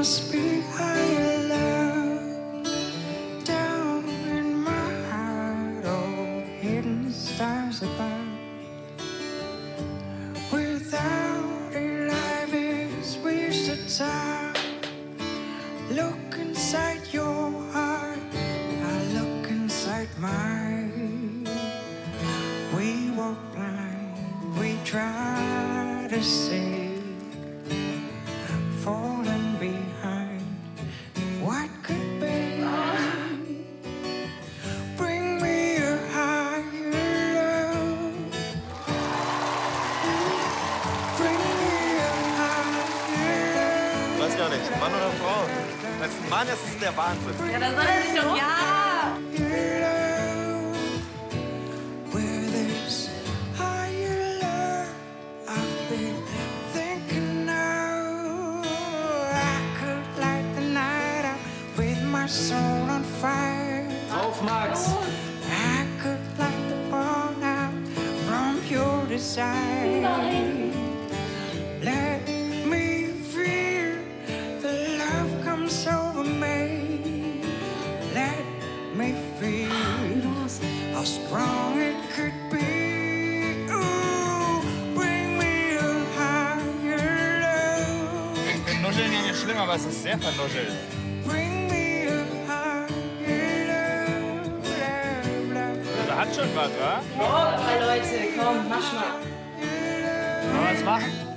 must be love down in my heart. Hidden stars above. Without time. Look inside your heart. I look inside mine. We walk blind. We try to see. Nicht, Mann oder Frau? Als Mann ist es der Wahnsinn. Ja, dann soll er sich doch. Ja! Where there's higher love, I've been thinking now I could light the night up with my soul on fire. Auf, Max! I could light the burn out from pure desire. Let how strong it could be. Ooh, bring me a higher love. Nuscheln ja nicht schlimm, aber es ist sehr vernuschelt. Bring me a higher love. love, love. Hat schon was, wa? Oh, Leute, komm, mach mal. Wollen wir was machen?